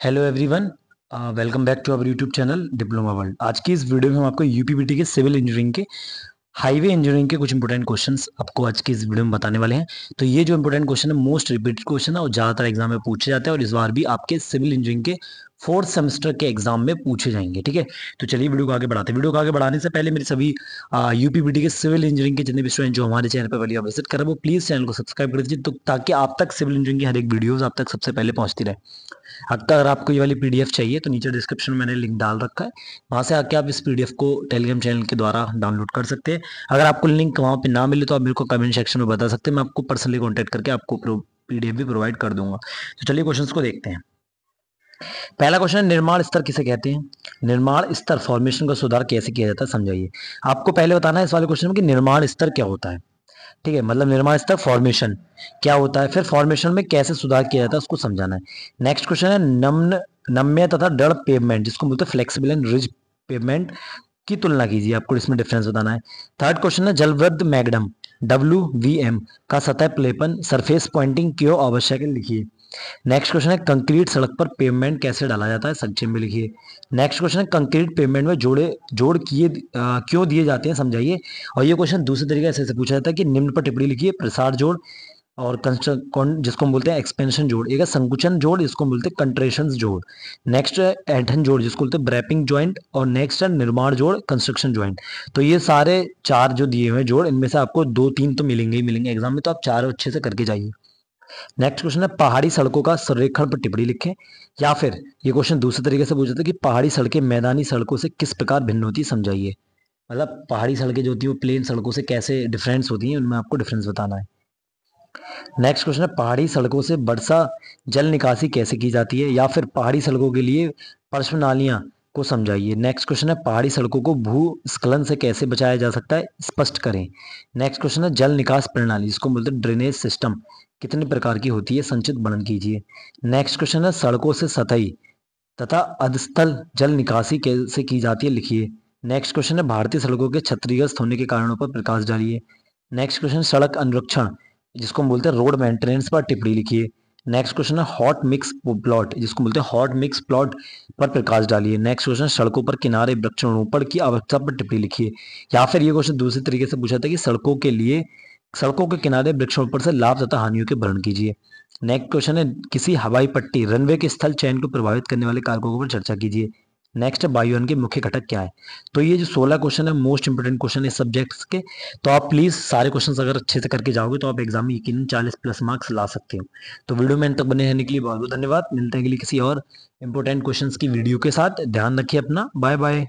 Hello everyone welcome back to our YouTube channel diploma world आज की इस video में हम आपको यूपीबीटी के सिविल इंजीनियरिंग के हाईवे इंजीनियरिंग के कुछ इंपॉर्टेंट क्वेश्चंस आपको आज की इस वीडियो में बताने वाले हैं। तो ये जो इंपॉर्टेंट क्वेश्चन है मोस्ट रिपीटेड क्वेश्चन है, और ज़्यादातर एग्ज़ाम में पूछे जाते हैं, और इस बार भी आपके सिविल इंजीनियरिंग के फोर्थ सेमेस्टर के एग्ज़ाम में पूछे जाएँगे, ठीक है? तो चलिए वीडियो को आगे बढ़ाते हैं। वीडियो को आगे बढ़ाने से पहले मेरे सभी यूपीबीटी के सिविल इंजीनियरिंग के जितने भी स्टूडेंट जो हमारे चैनल पर पहले विज़िट करें वो प्लीज़ चैनल को सब्सक्राइब कर दीजिए तो ताकि आप तक सिविल इंजीनियरिंग की हर एक वीडियोज़ आप तक सबसे पहले पहुँचती रहे। अगर आपको ये वाली पीडीएफ चाहिए तो नीचे डिस्क्रिप्शन में मैंने लिंक डाल रखा है। वहाँ से आके आप इस पीडीएफ को टेलीग्राम चैनल के द्वारा डाउनलोड कर सकते हैं। अगर आपको लिंक वहाँ पर ना मिले तो आप मेरे को कमेंट सेक्शन में बता सकते हैं। मैं आपको पर्सनली कॉन्टैक्ट करके आपको पीडीएफ भी प्रोवाइड कर दूँगा। तो चलिए क्वेश्चन को देखते हैं। पहला क्वेश्चन निर्माण स्तर किसे कहते हैं? निर्माण स्तर फॉर्मेशन का सुधार कैसे किया जाता है, समझाइए। आपको पहले बताना है इस वाले क्वेश्चन में कि निर्माण स्तर क्या होता है। ठीक है मतलब निर्माण स्तर फॉर्मेशन क्या होता है? फिर फॉर्मेशन में कैसे सुधार किया जाता है, उसको समझाना है। नेक्स्ट क्वेश्चन है, नम्न, नम्य तथा डर पेवमेंट जिसको बोलते हैं फ्लेक्सिबल एंड रिज पेवमेंट की तुलना कीजिए, आपको इसमें डिफरेंस बताना है। थर्ड क्वेश्चन है, जलवृद्ध मैगडम डब्ल्यू वी एम का सतह प्लेपन सरफेस पॉइंटिंग क्यों आवश्यक है, लिखिए। नेक्स्ट क्वेश्चन है कंक्रीट सड़क पर पेमेंट कैसे डाला जाता है? संक्षेप में लिखिए। नेक्स्ट क्वेश्चन है कंक्रीट पेमेंट में जोड़े, जोड़ किए क्यों दिए जाते हैं, समझाइए। और ये क्वेश्चन दूसरे तरीके से पूछा जाता है कि निम्न पर टिप्पणी लिखिए, प्रसार जोड़ और कंस्ट्रक्ट जिसको हम बोलते हैं एक्सपेंशन जोड़। एक संकुचन जोड़, जिसको बोलते हैं कंट्रेशन जोड़। नेक्स्ट है एंठन जोड़, जिसको बोलते हैं ब्रैपिंग ज्वाइंट और नेक्स्ट है निर्माण जोड़ कंस्ट्रक्शन ज्वाइंट तो ये सारे चार जो दिए हुए जोड़, इनमें से आपको दो तीन तो मिलेंगे ही मिलेंगे। एग्ज़ाम में तो आप चार अच्छे से करके जाइए। नेक्स्ट क्वेश्चन है, पहाड़ी सड़कों का संरेखण पर टिप्पणी लिखें, या फिर ये क्वेश्चन दूसरे तरीके से पूछते कि पहाड़ी सड़कें मैदानी सड़कों से किस प्रकार भिन्न होती है, समझाइए। मतलब पहाड़ी सड़कें जो होती है, वो प्लेन सड़कों से कैसे डिफरेंस होती हैं, उनमें आपको डिफरेंस बताना है। नेक्स्ट क्वेश्चन है, पहाड़ी सड़कों से वर्षा जल निकासी कैसे की जाती है, या फिर पहाड़ी सड़कों के लिए पर्श्व नालियाँ को समझाइए। नेक्स्ट क्वेश्चन है, पहाड़ी सड़कों को भूस्खलन से कैसे बचाया जा सकता है? स्पष्ट करें। नेक्स्ट क्वेश्चन है, जल निकास प्रणाली जिसको बोलते हैं ड्रेनेज सिस्टम कितने प्रकार की होती है? संचित वर्णन कीजिए। नेक्स्ट क्वेश्चन है, सड़कों से सतही तथा अधस्थल जल निकासी कैसे की जाती है? लिखिए। नेक्स्ट क्वेश्चन है, भारतीय सड़कों के क्षतिग्रस्त होने के कारणों पर प्रकाश डालिए। नेक्स्ट क्वेश्चन सड़क अनुरक्षण, जिसको हम बोलते हैं रोड मेंटेनेंस पर टिप्पणी लिखिए। नेक्स्ट क्वेश्चन है हॉट मिक्स प्लॉट जिसको बोलते हैं हॉट मिक्स प्लॉट पर प्रकाश डालिए। नेक्स्ट क्वेश्चन सड़कों पर किनारे वृक्षारोपण की आवश्यकता पर टिप्पणी लिखिए। या फिर ये क्वेश्चन दूसरे तरीके से पूछा था कि सड़कों के लिए, सड़कों के किनारे वृक्षारोपण से लाभ तथा हानियों के भरण कीजिए। नेक्स्ट क्वेश्चन है, किसी हवाई पट्टी रनवे के स्थल चयन को प्रभावित करने वाले कारकों पर चर्चा कीजिए। नेक्स्ट बायोन के मुख्य घटक क्या है? तो ये जो सोलह क्वेश्चन है मोस्ट इंपोर्टेंट क्वेश्चन है सब्जेक्ट्स के तो आप प्लीज़ सारे क्वेश्चन अगर अच्छे से करके जाओगे तो आप एग्ज़ाम में यकीन चालीस प्लस मार्क्स ला सकते हो। तो वीडियो में तक बने रहने के लिए बहुत बहुत धन्यवाद। मिलते हैं लिए किसी और इंपोर्टेंट क्वेश्चन की वीडियो के साथ। ध्यान रखिए अपना। Bye bye